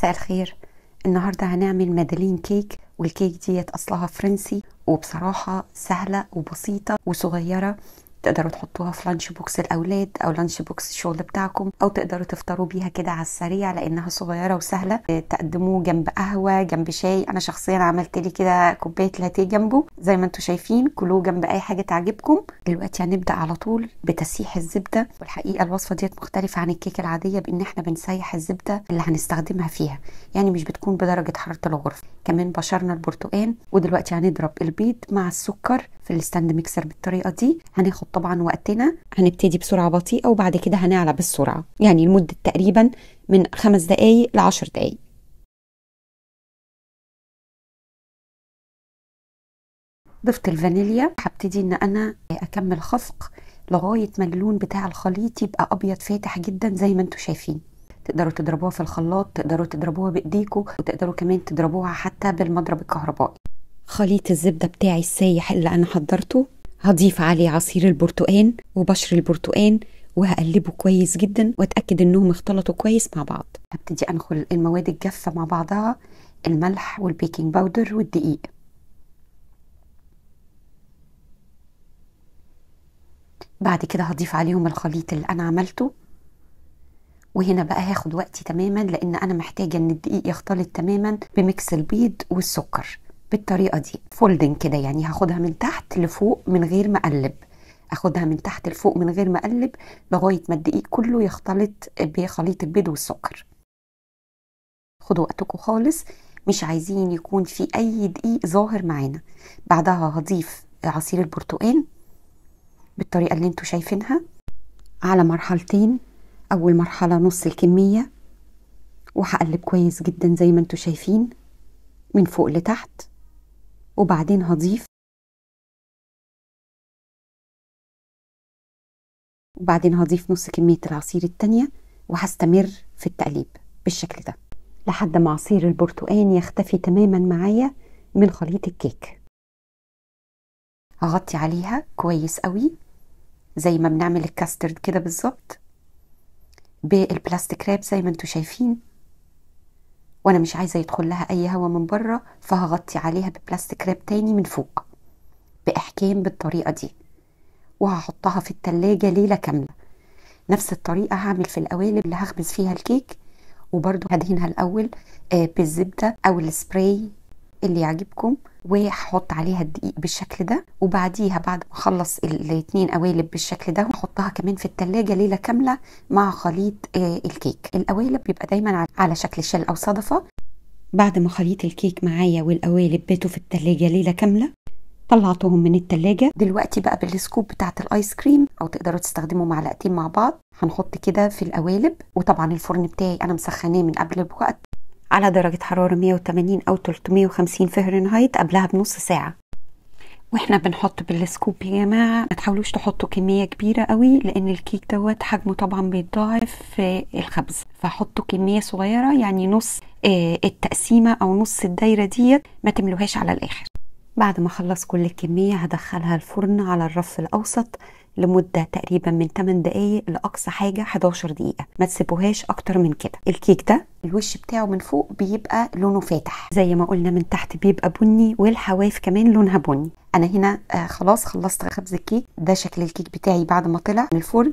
مساء الخير. النهارده هنعمل madeleine cake والكيك ديت أصلها فرنسي وبصراحة سهلة وبسيطة وصغيرة. تقدروا تحطوها في lunch box الأولاد أو lunch box الشغل بتاعكم أو تقدروا تفطروا بيها كده على السريع لأنها صغيرة وسهلة. تقدموه جنب قهوة جنب شاي. أنا شخصيا عملت لي كده كوباية لاتيه جنبه. زي ما أنتم شايفين كلوه جنب أي حاجة تعجبكم. دلوقتي هنبدأ على طول بتسيح الزبدة. والحقيقة الوصفة ديت مختلفة عن الكيكة العادية بإن إحنا بنسيح الزبدة اللي هنستخدمها فيها. يعني مش بتكون بدرجة حرارة الغرفة. كمان بشرنا البرتقان ودلوقتي هنضرب البيض مع السكر في ال stand mixer بالطريقة دي. هناخد طبعا وقتنا هنبتدي بسرعة بطيئة وبعد كده هنعلى بالسرعة. يعني لمدة تقريبا من خمس دقائق لعشر دقائق ضفت الفانيليا هبتدي إن أنا أكمل خفق لغاية ما اللون بتاع الخليط يبقى أبيض فاتح جدا زي ما أنتم شايفين. تقدروا تضربوها في الخلاط تقدروا تضربوها بإيديكم وتقدروا كمان تضربوها حتى بالمضرب الكهربائي. خليط الزبدة بتاعي السايح اللي أنا حضرته هضيف عليه عصير البرتقان وبشر البرتقان وهقلبه كويس جدا وأتأكد إنهم اختلطوا كويس مع بعض. هبتدي أنخل المواد الجافة مع بعضها الملح وال baking powder والدقيق. بعد كده هضيف عليهم الخليط اللي أنا عملته. وهنا بقى هاخد وقتي تماما لأن أنا محتاجة إن الدقيق يختلط تماما ب mix البيض والسكر. بالطريقة دي. folding كده يعني هاخدها من تحت لفوق من غير ما أقلب. اخدها من تحت لفوق من غير ما أقلب لغاية ما الدقيق كله يختلط بخليط البيض والسكر. خدوا وقتكم خالص. مش عايزين يكون في أي دقيق ظاهر معانا. بعدها هضيف عصير البرتقال بالطريقة اللي أنتوا شايفينها. على مرحلتين. أول مرحلة نص الكمية. وهقلب كويس جدا زي ما أنتوا شايفين. من فوق لتحت. وبعدين هضيف. وبعدين هضيف نص كمية العصير التانية وهستمر في التقليب بالشكل ده لحد ما عصير البرتقان يختفي تماما معايا من خليط الكيك. هغطي عليها كويس قوي زي ما بنعمل الكاسترد كده بالظبط. بالبلاستيك راب زي ما أنتوا شايفين. وأنا مش عايزة يدخل لها أي هواء من بره فهغطي عليها ببلاستيك راب تاني من فوق. بإحكام بالطريقة دي. وهحطها في التلاجة ليلة كاملة. نفس الطريقة هعمل في القوالب اللي هخبز فيها الكيك. وبرضو هدهنها الأول بالزبدة أو السبراي اللي يعجبكم. وهحط عليها الدقيق بالشكل ده وبعديها بعد ما أخلص الاتنين قوالب بالشكل ده هحطها كمان في التلاجة ليلة كاملة مع خليط الكيك. القوالب بيبقى دايما على شكل shell أو صدفة. بعد ما خليط الكيك معايا والقوالب باتوا في التلاجة ليلة كاملة طلعتهم من التلاجة. دلوقتي بقى بال scoop بتاعت الآيس كريم أو تقدروا تستخدموا معلقتين مع بعض. هنحط كده في القوالب وطبعا الفرن بتاعي أنا مسخناه من قبل الوقت على درجة حرارة 180 أو 350 فهرنهايت قبلها بنص ساعة. وإحنا بنحط بال scoop يا جماعة. ما تحاولوش تحطوا كمية كبيرة قوي لأن الكيك دوت حجمه طبعا بيتضاعف في الخبز. فحطوا كمية صغيرة يعني نص التقسيمة أو نص الدايرة ديت ما تملوهاش على الآخر. بعد ما أخلص كل الكمية هدخلها الفرن على الرف الأوسط لمدة تقريبا من 8 دقايق لأقصى حاجة 11 دقيقة. ما تسيبوهاش أكتر من كده. الكيك ده الوش بتاعه من فوق بيبقى لونه فاتح. زي ما قلنا من تحت بيبقى بني والحواف كمان لونها بني. أنا هنا آه خلاص خلصت خبز الكيك. ده شكل الكيك بتاعي بعد ما طلع من الفرن.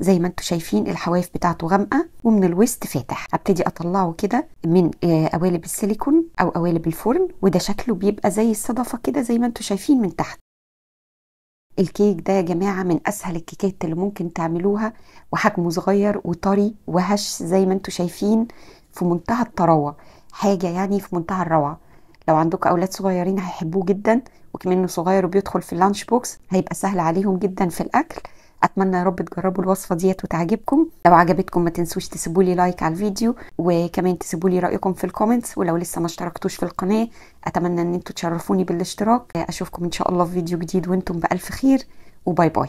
زي ما أنتم شايفين الحواف بتاعته غامقة ومن الوسط فاتح. هبتدي أطلعه كده من قوالب السيليكون أو قوالب الفرن وده شكله بيبقى زي الصدفة كده زي ما أنتم شايفين من تحت. الكيك ده يا جماعة من أسهل الكيكات اللي ممكن تعملوها وحجمه صغير وطري وهش زي ما أنتم شايفين في منتهى الطراوة. حاجة يعني في منتهى الروعة. لو عندكم أولاد صغيرين هيحبوه جدا وكمان صغير وبيدخل في ال lunch box هيبقى سهل عليهم جدا في الأكل. أتمنى يا رب تجربوا الوصفة ديت وتعجبكم. لو عجبتكم ما تنسوش تسيبوا لي like على الفيديو وكمان تسيبوا لي رأيكم في ال comments ولو لسه ما اشتركتوش في القناة أتمنى إن أنتوا تشرفوني بالاشتراك. أشوفكم إن شاء الله في فيديو جديد وأنتم بألف خير و bye bye.